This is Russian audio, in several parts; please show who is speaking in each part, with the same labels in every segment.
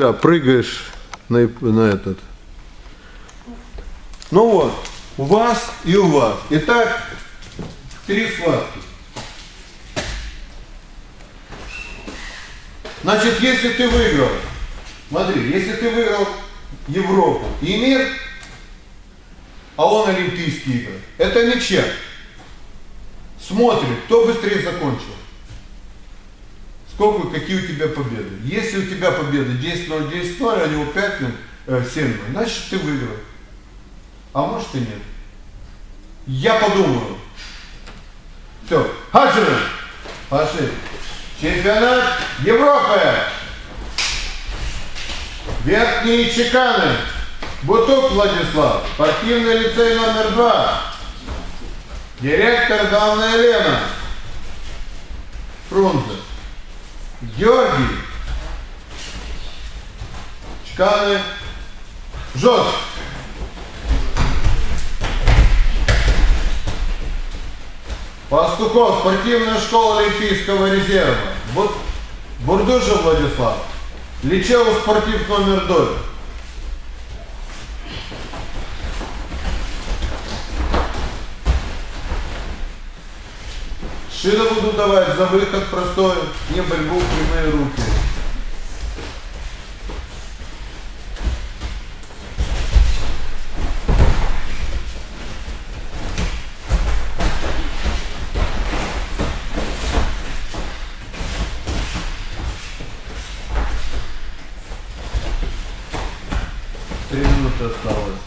Speaker 1: Да, прыгаешь на, на этот. Ну вот, у вас и у вас. Итак, три схватки. Значит, если ты выиграл, смотри, если ты выиграл Европу и мир, а он Олимпийские игры, это ничья. Смотрим, кто быстрее закончил. Сколько, какие у тебя победы. Если у тебя победа 10-0, 10-0, а у него 5-0, 7-0, значит ты выиграл. А может и нет. Я подумаю. Все. Хаджи! Пошли. Чемпионат Европы. Верхние чеканы. Бутук Владислав. Спортивный лицей номер два. Директор главная Лена. Фрунзе. Георгий. Чканы. Жостко. Пастухов, спортивная школа Олимпийского резерва. Бурдужев Владислав. Лечево спортив номер 2. Шина буду давать за выход простой, не борьбу, прямые руки. Три минуты осталось.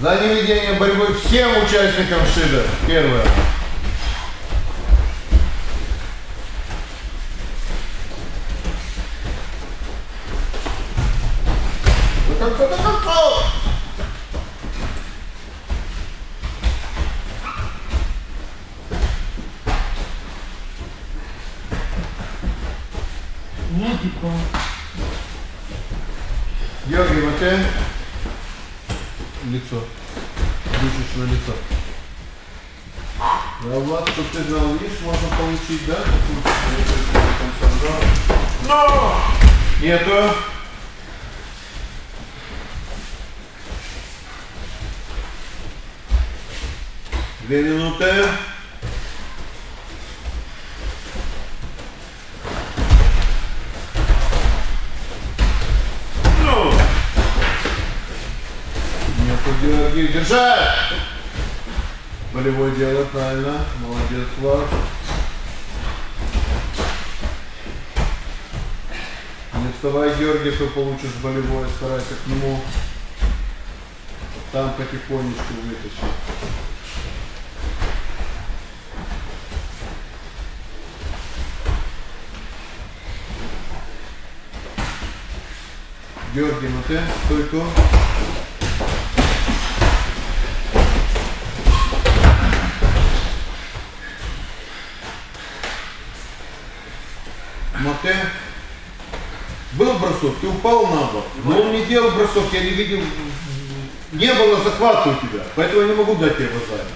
Speaker 1: За неведение борьбы всем участникам ШИДа. Первое. Георгий Матей. Лицо. Дышишь на лицо. Да, Влад, чтоб ты знал, видишь, можно получить, да? Но! Нету. Две минуты. Нету, Георгий, держать! Болевой дело, правильно. Молодец, Влад. Не вставай, Георгий, ты получишь болевое, старайся к нему. Там потихонечку вытащи. Георгий, ну ты, стойку. Мате. Был бросок, ты упал на бок, но он не делал бросок, я не видел, не было захвата у тебя, поэтому я не могу дать тебе базарь.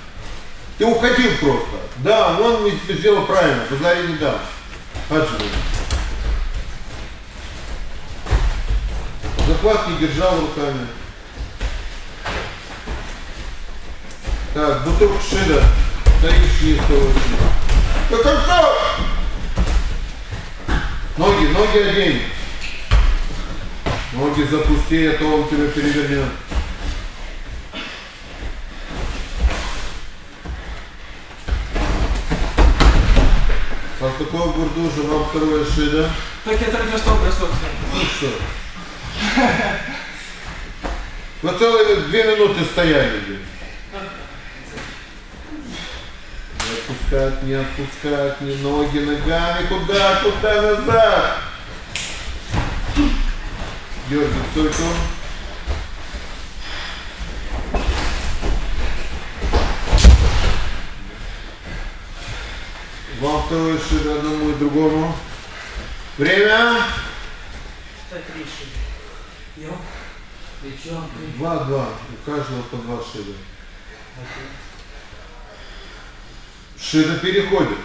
Speaker 1: Ты уходил просто. Да, он не сделал правильно, базарь не дал. Хаджи. Захват не держал руками. Так, буток шида. Стоишь низко очень. До конца! Ноги, ноги одень. Ноги запусти, а то он тебя перевернет. Пастухов Бурдужа, вам второе шида.
Speaker 2: Так я только что бросок
Speaker 1: Ну что? Вы целые две минуты стояли. блин. Не отпускать, не отпускать, не ноги ногами. Куда, куда, назад? Георгий, стойку. Вам второй шаг одному и другому. Время. Два-два. У каждого по два Шида переходит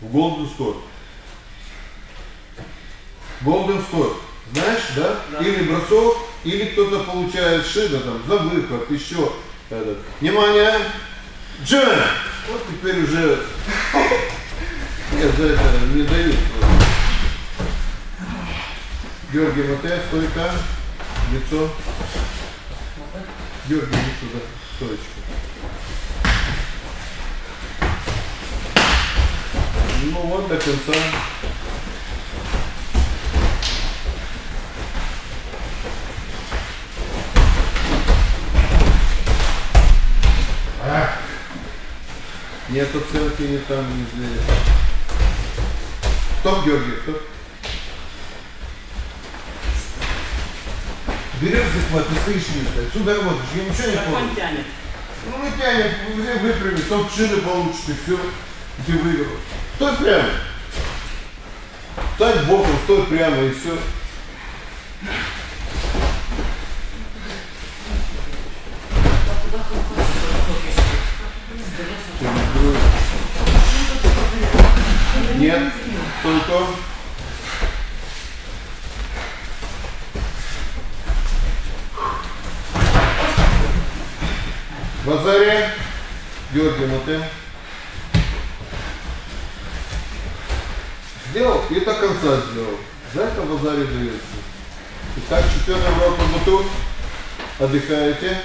Speaker 1: в голду сторону. Golden Score. Знаешь, да?
Speaker 2: Да.
Speaker 1: Или бросок, или кто-то получает шина там за выход, еще этот. Внимание! Джен! Вот теперь уже нет, за это не дают. Георгий Мате, стойка, лицо. Георгий, лицо, да, стоечку. Ну вот до конца. Ах. Нет оценки ни там, ни здесь. Стоп, Георгий, стоп. Берешь захват и стоишь низко. Отсюда работаешь. Я ничего не
Speaker 2: Как
Speaker 1: понял.
Speaker 2: он тянет?
Speaker 1: Ну не тянет, вы- выпрями, стоп, шины получишь, и все. Ты выиграл. Стой прямо. Стань боком, стой прямо, и все. Нет, только. Базаре. Георгий Мате. Сделал и до конца сделал. За это базаре дается. Итак, чемпион Европы Бутур. Отдыхаете.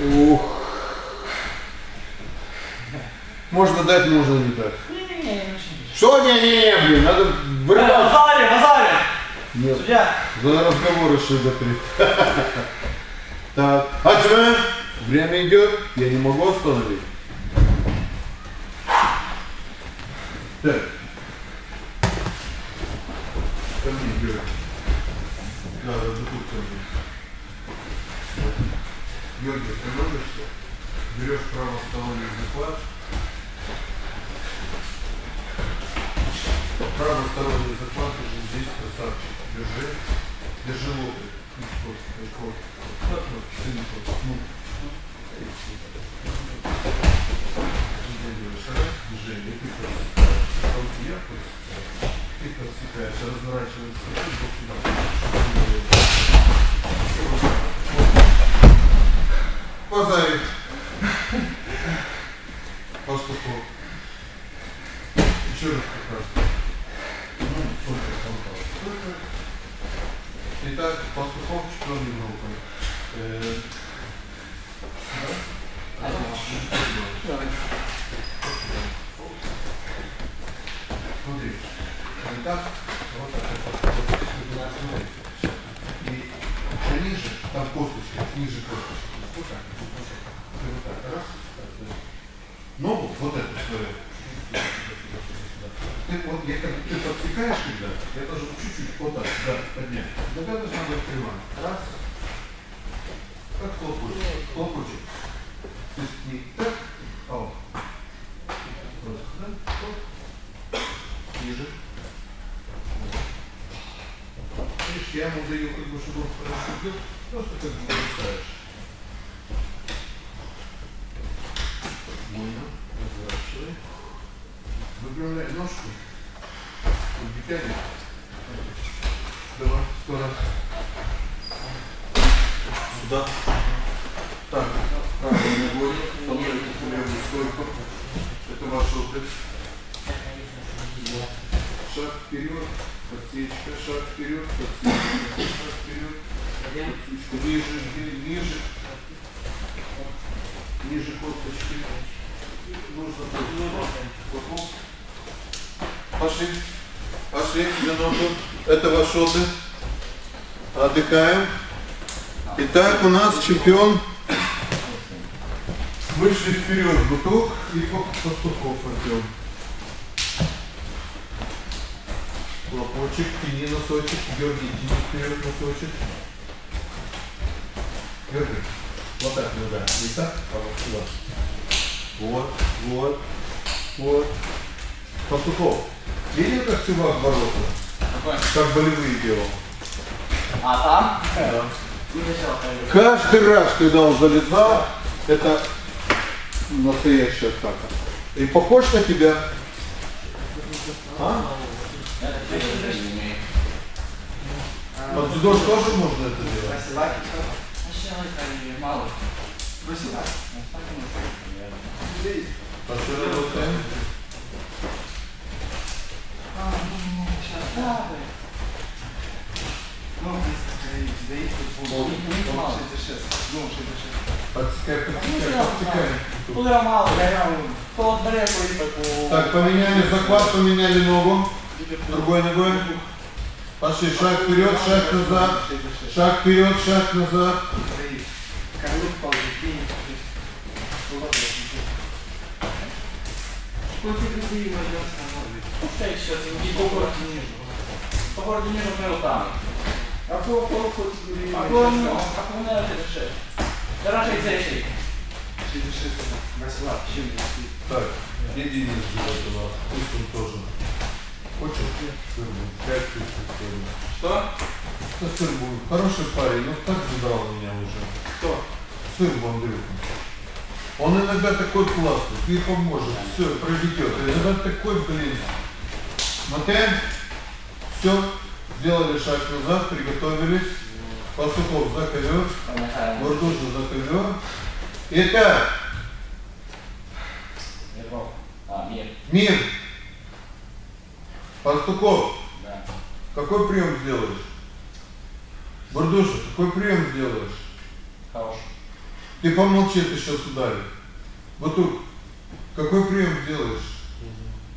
Speaker 1: Ух. Можно дать, можно не дать.
Speaker 2: Не-не-не,
Speaker 1: Что не-не-не, блин, надо
Speaker 2: Э,
Speaker 1: вырывать.
Speaker 2: Базаре, базаре!
Speaker 1: Нет,
Speaker 2: Судья!
Speaker 1: за разговоры шиба-три. Так, Аджме, время идет, я не могу остановить. Так. Ко мне, Георгий. Да, да, да, тут ко мне. Георгий, становишься, берешь правосторонний захват, правосторонний захват, держи здесь, красавчик, держи, держи локоть. Вот, вот, вот, вот, вот, сын, вот, ну. Раз, движение, ты подсекаешь, ты подсекаешь, разворачивается, и вот сюда, Позарик. Пастухов. Еще раз покажу. Ну, сколько там было? Сколько? Итак, Пастухов. Э, да? Смотри. Итак, вот так. И ниже, там косточки, ниже косточки. Вот так, вот так. Раз. Ногу, вот эту свою. Ты вот, я как ты подсекаешь когда, я тоже чуть-чуть вот так, да, поднять. Нога должна быть прямая. Раз. Как хлопочек. Хлопочек. То есть не так, а вот. Просто, да? Оп. Ниже. Вот. Видишь, я ему даю, как бы, чтобы он хорошо бил, просто как бы бросаешь. Больно. Разворачивай. Выпрямляй ножку. Вытягивай. Давай, сто раз. Сюда. Так, правой ногой. Становитесь в левую стойку. Это ваш опыт. Шаг вперед, подсечка, шаг вперед, подсечка, шаг вперед, подсечка, ниже, ни- ниже, ниже косточки. Нужно вот. Пошли, пошли, минуту. Это ваш отдых. Отдыхаем. Итак, у нас чемпион. Вышли вперед буток и по пастухов пойдем. Хлопочек, тяни носочек, Георгий, тяни вперед носочек. Вот так нога, не так, а вот сюда. Вот, вот, вот. Пастухов, видел, как чувак боролся?
Speaker 2: Какой?
Speaker 1: Как болевые делал?
Speaker 2: А там?
Speaker 1: Да. Каждый раз, когда он залезал, это настоящая атака. И похож на тебя. А? Под дзюдо тоже можно это делать.
Speaker 2: Сначала это мало. Да,
Speaker 1: Подсекай, подсекай, подсекай.
Speaker 2: Удара мало, Холод бере коли
Speaker 1: Так, поменяли заклад, поменяли ногу. Другой ногой. Пошли, шаг вперед, шаг назад. Шаг вперед, шаг назад.
Speaker 2: Пускай сейчас и по городу ниже. По городу прилетами. А то А то не, а то не это ще. Дорожай цей.
Speaker 1: Так, где Денис живет у нас? Пусть он тоже. Хочет сырбу? Пять тысяч стоит.
Speaker 2: Что?
Speaker 1: Да сырбу. Хороший парень, но так задрал меня уже.
Speaker 2: Кто?
Speaker 1: Сырбу Андрюха. Он иногда такой классный, ты поможет, все, проведет. А Иногда такой, блин. Смотрим. Все, сделали шаг назад, приготовились. Пастухов за ковер, Бурдужин за ковер. Итак,
Speaker 2: А, мир.
Speaker 1: мир. Пастухов,
Speaker 2: Да.
Speaker 1: какой прием сделаешь? Бурдуша, какой прием сделаешь?
Speaker 2: Хорош.
Speaker 1: Ты помолчи, ты сейчас ударил. Тут, какой прием делаешь?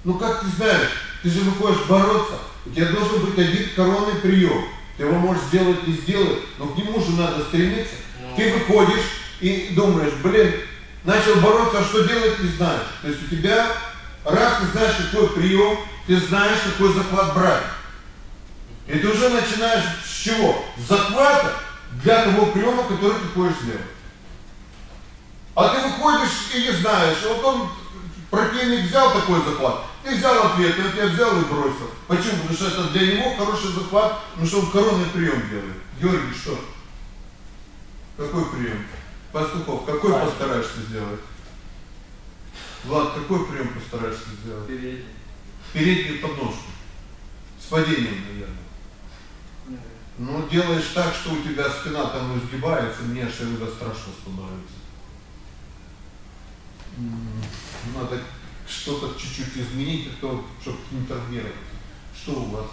Speaker 1: Ну как ты знаешь, ты же выходишь бороться, у тебя должен быть один коронный прием. Ты его можешь сделать, не сделать, но к нему же надо стремиться. Ты выходишь и думаешь, блин, начал бороться, а что делать не знаешь. То есть у тебя, раз ты знаешь, какой прием, ты знаешь, какой захват брать. И ты уже начинаешь с чего? С захвата для того приема, который ты хочешь сделать. А ты выходишь и не знаешь, вот он, противник взял такой захват, ты взял ответ, он тебя взял и бросил. Почему? Потому что это для него хороший захват, потому что он коронный прием делает. Георгий, что? Какой прием? Пастухов, какой
Speaker 2: Правильно.
Speaker 1: постараешься сделать? Влад, какой прием постараешься сделать? Переднюю подножку. С падением, наверное. Ну, делаешь так, что у тебя спина там изгибается, мне аж иногда страшно становится. Надо что-то чуть-чуть изменить, чтобы не травмироваться. Что у вас?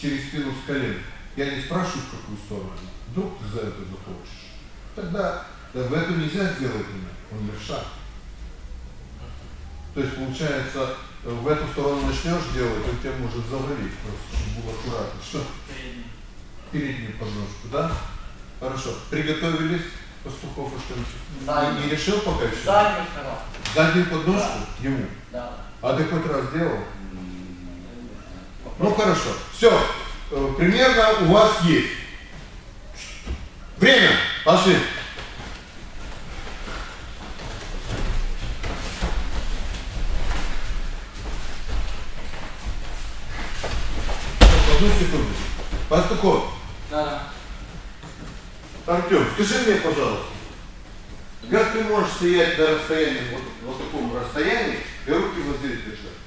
Speaker 1: Через спину с колен. Я не спрашиваю, в какую сторону. Вдруг ты за это захочешь. Тогда да, в эту нельзя сделать имя. Он левша. То есть, получается, в эту сторону начнешь делать, он тебя может завалить просто, чтобы было аккуратно. Что? переднюю подножку, да? Хорошо. Приготовились. Пастухов и?
Speaker 2: Заднюю.
Speaker 1: Не, решил пока еще?
Speaker 2: Заднюю сказал.
Speaker 1: Заднюю подножку ему.
Speaker 2: Да.
Speaker 1: А ты хоть раз делал? Ну хорошо. Все. Примерно у вас есть. Время. Пошли. Пастухов,
Speaker 2: Да.
Speaker 1: Артем, скажи мне, пожалуйста, как ты можешь стоять на расстоянии, вот, вот таком расстоянии, и руки вот здесь держать?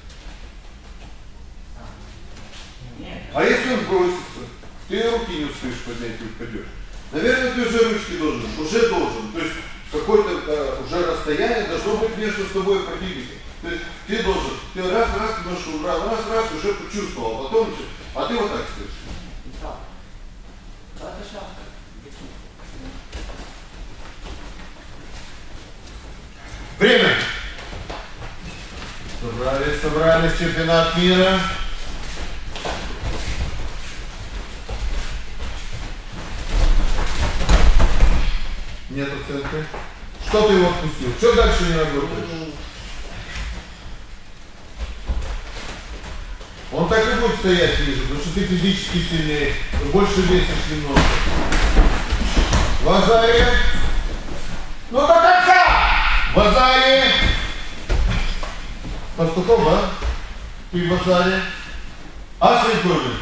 Speaker 2: Нет.
Speaker 1: А если он бросится, ты руки не успеешь поднять и упадешь. Наверное, ты уже ручки должен, уже должен. То есть какое-то э, уже расстояние должно быть между собой и противником. То есть ты должен, ты раз, раз, немножко убрал, раз, раз, уже почувствовал, а потом, а ты вот так стоишь.
Speaker 2: Да. Да, это сейчас.
Speaker 1: Время! Собрались, чемпионат мира. Нет оценки. Что ты его отпустил? Что дальше не работаешь? Он так и будет стоять ниже, потому что ты физически сильнее, больше весишь немного. В Азаре. Ну до конца! В Азаре. Пастухов, да? Ты в Азаре. А Сеньковин?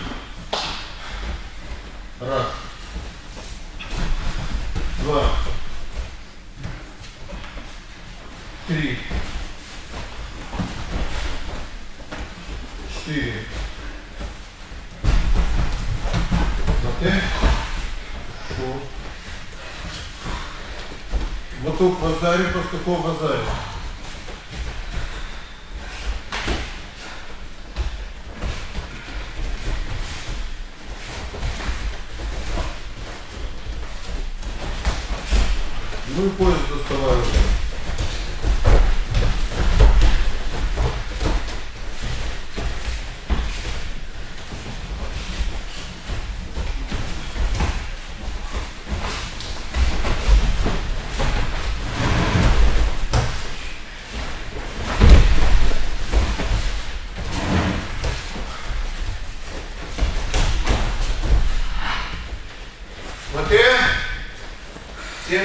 Speaker 1: Раз. два, три, четыре, Окей? Хорошо. Вот тут базаре, Пастухов базаре.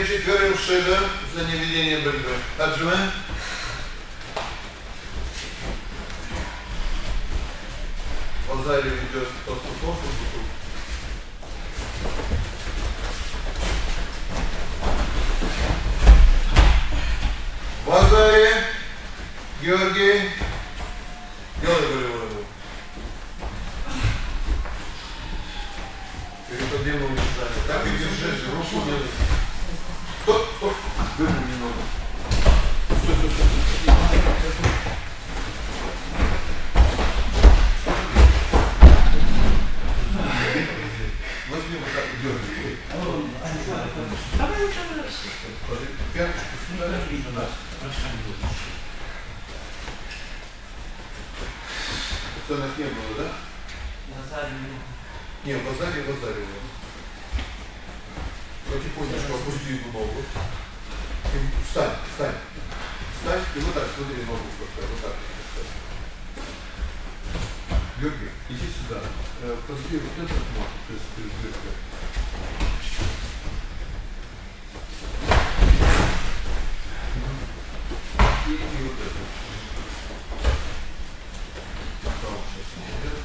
Speaker 1: Всем четверым шига за неведение борьбы. Отжимаем. Базаре ведет пастухов и бутук. Базаре, Георгий, делай встань, встань. Встань и вот так, смотри, ногу поставь, вот так поставь. Георгий, иди сюда. Э, Подбей вот этот ног, то есть ты Георгий. И, и вот это. Там сейчас не идет.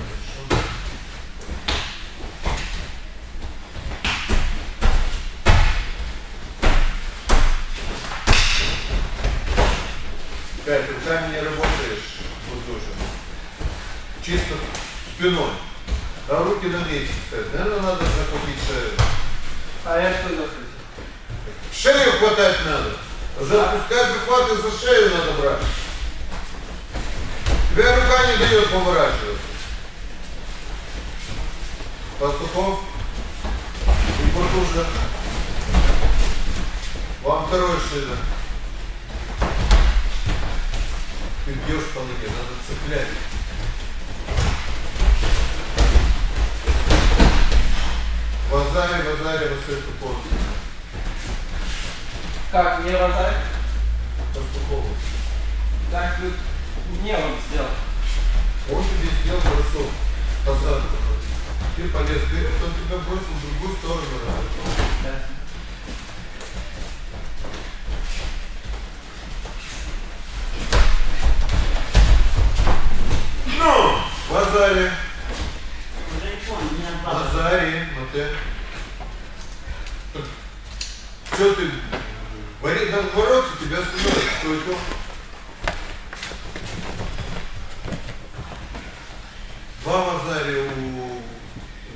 Speaker 1: Хорошо. Пять, руками не работаешь, воздушно. Чисто спиной. А руки на месте стоят. Наверное, надо закупить шею.
Speaker 2: А я что делаю?
Speaker 1: Шею хватать надо. Запускать захваты за шею надо брать. Тебе рука не дает поворачиваться. Пастухов и Буртужа. Вам второй шина. Ты бьешь по ноге, надо цеплять. Базаре, высоко под.
Speaker 2: Как мне рожать?
Speaker 1: Пастухову.
Speaker 2: Так тут мне он сделал.
Speaker 1: Он тебе сделал бросок. Посадку. Ты полез вперед, он тебя бросил в другую сторону.
Speaker 2: Да.
Speaker 1: Ну, базаре, базаре, Мате. Что ты? Варит надо бороться, тебя остановят. Что это? Два Мазари у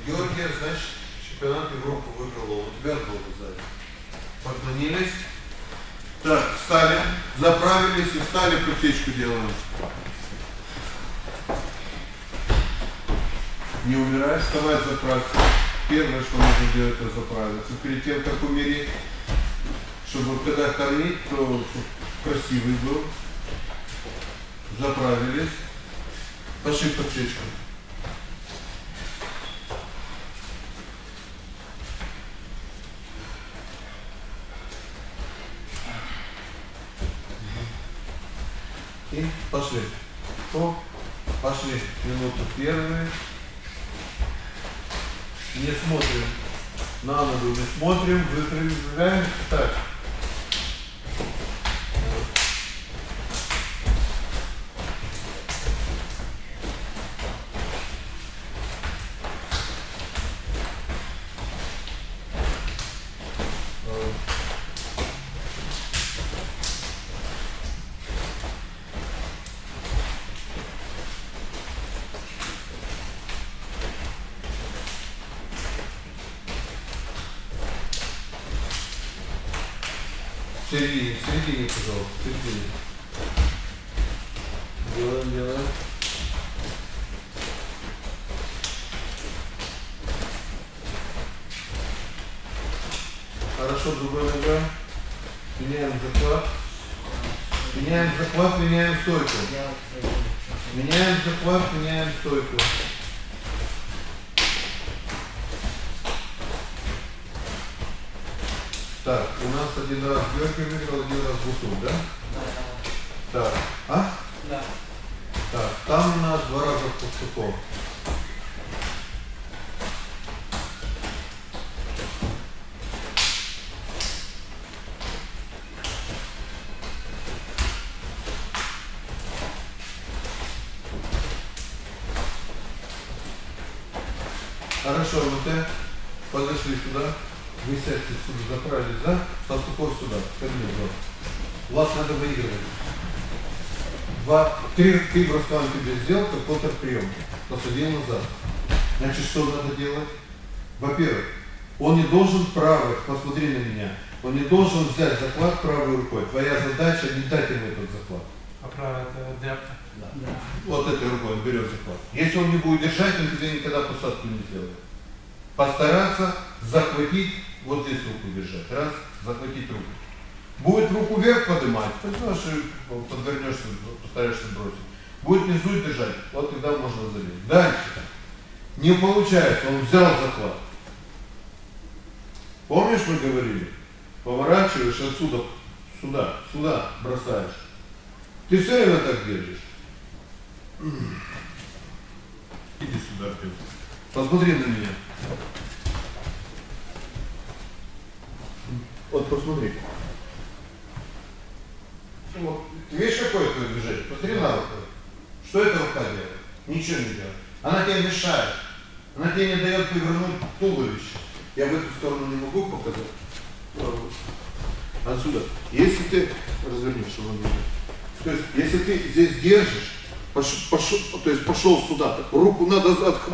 Speaker 1: Георгия, значит, чемпионат Европы выиграл он. У тебя был Мазари. Поклонились. Так, встали, заправились и встали, присечку делаем. Не умирай, вставай, заправься. Первое, что нужно делать, это заправиться. Перед тем, как умереть, чтобы когда кормить, то красивый был. Заправились. Пошли подсечку. И пошли. О, пошли. Минуту первые. Смотрим. На ногу не смотрим, выпрямляемся так. Середине, в середине, пожалуйста, в середине. Делаем, делаем. Хорошо, другой нога. Меняем захват. Меняем захват, меняем стойку. Меняем захват, меняем стойку. Так, у нас один раз Георгий выиграл, один раз Гусул, да? Так, а?
Speaker 2: Да.
Speaker 1: Так, там у нас два раза Пастухов. Хорошо, вот э, подошли сюда. Вы сядьте сюда, заправились, да? Пастухов сюда, ко мне, вот. Вас надо выигрывать. Два, три, три броска он тебе сделал, как контрприем. Посадил назад. Значит, что надо делать? Во-первых, он не должен правой, посмотри на меня, он не должен взять захват правой рукой. Твоя задача не дать ему этот захват.
Speaker 3: А право это депта.
Speaker 1: Вот этой рукой он берет захват. Если он не будет держать, он тебе никогда посадку не сделает. Постараться захватить, вот здесь руку держать. Раз, захватить руку. Будет руку вверх поднимать, поднимаешь и подвернешься, постараешься бросить. Будет внизу держать, вот тогда можно залезть. Дальше. Не получается, он взял захват. Помнишь, мы говорили? Поворачиваешь отсюда, сюда, сюда бросаешь. Ты все время так держишь. Иди сюда, Артем. Посмотри на меня. Вот посмотри. Вот. Ты видишь, какое твое движение? Посмотри на руку. Что эта рука делает? Ничего не делает. Она тебе мешает. Она тебе не дает повернуть туловище. Я в эту сторону не могу показать. Отсюда. Если ты развернешь, чтобы. То есть, если ты здесь держишь, пошел, пошел, то есть пошел сюда, руку надо отхватывать.